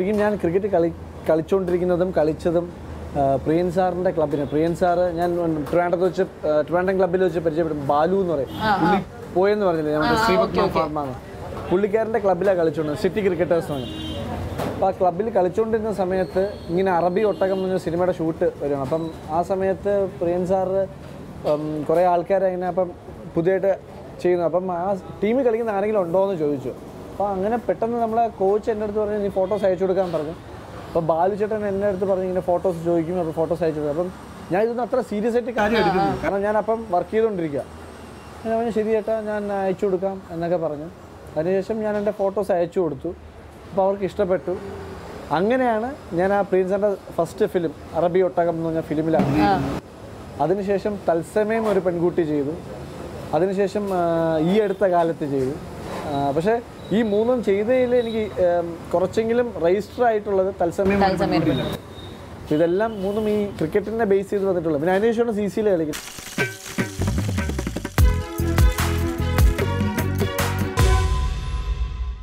ശരിക്കും ഞാൻ ക്രിക്കറ്റ് കളി കളിച്ചുകൊണ്ടിരിക്കുന്നതും കളിച്ചതും പ്രിയൻ സാറിന്റെ ക്ലബിന് പ്രിയൻ സാറ് ഞാൻ ട്രിവാൻഡ്രത്ത് വെച്ച് ട്രിവാൻഡ്രം ക്ലബ്ബിൽ വെച്ച് പരിചയപ്പെടും. ബാലു എന്ന് പറയും. പുള്ളി പോയെന്ന് പറഞ്ഞില്ലേ നമ്മുടെ ശ്രീപത്മ ഫാർമാണ് പുള്ളിക്കാരന്റെ ക്ലബ്ബിലാണ് കളിച്ചുകൊണ്ട് സിറ്റി ക്രിക്കറ്റേഴ്സ് എന്ന് അപ്പം ആ ക്ലബ്ബിൽ കളിച്ചുകൊണ്ടിരുന്ന സമയത്ത് ഇങ്ങനെ അറബി ഒട്ടകം എന്ന് പറഞ്ഞ സിനിമയുടെ ഷൂട്ട് വരുവാണ്. അപ്പം ആ സമയത്ത് പ്രിയൻ സാറ് കുറേ ആൾക്കാരെ ഇങ്ങനെ അപ്പം പുതിയതായിട്ട് ചെയ്യുന്നു. അപ്പം ആ ടീമിൽ കളിക്കുന്ന ആരെങ്കിലും ഉണ്ടോ എന്ന് ചോദിച്ചു. അപ്പോൾ അങ്ങനെ പെട്ടെന്ന് നമ്മളെ കോച്ച് എന്റെ അടുത്ത് പറഞ്ഞു നീ ഫോട്ടോസ് അയച്ചു കൊടുക്കാൻ പറഞ്ഞു. അപ്പോൾ ബാലു ചേട്ടൻ എന്റെ അടുത്ത് പറഞ്ഞു ഇങ്ങനെ ഫോട്ടോസ് ചോദിക്കും അപ്പോൾ ഫോട്ടോസ് അയച്ചു കൊടുക്കും. അപ്പം ഞാൻ ഇതൊന്നും അത്ര സീരിയസ് ആയിട്ട് കാര്യം എടുക്കുന്നു കാരണം ഞാൻ അപ്പം വർക്ക് ചെയ്തുകൊണ്ടിരിക്കുക. ഞാൻ പറഞ്ഞു ശരി ചേട്ടാ ഞാൻ അയച്ചു കൊടുക്കാം എന്നൊക്കെ പറഞ്ഞു. അതിനുശേഷം ഞാൻ എന്റെ ഫോട്ടോസ് അയച്ചു കൊടുത്തു. അപ്പോൾ അവർക്ക് ഇഷ്ടപ്പെട്ടു. അങ്ങനെയാണ് ഞാൻ ആ പ്രിൻസന്റെ ഫസ്റ്റ് ഫിലിം അറബി ഒട്ടകം എന്ന് പറഞ്ഞ ഫിലിമിലാണ് അതിനുശേഷം തത്സമയം ഒരു പെൺകുട്ടി ചെയ്തു. അതിനുശേഷം ഈ അടുത്ത കാലത്ത് ചെയ്തു. പക്ഷേ ഈ മൂന്നും ചെയ്തതിൽ എനിക്ക് കുറച്ചെങ്കിലും രജിസ്റ്റർ ആയിട്ടുള്ളത് തത്സമയം ഇതെല്ലാം മൂന്നും ഈ ക്രിക്കറ്റിനെ ബേസ് ചെയ്ത് വന്നിട്ടുള്ളത്. പിന്നെ അതിനുശേഷമാണ് സി സിയിൽ കളിക്കുന്നത്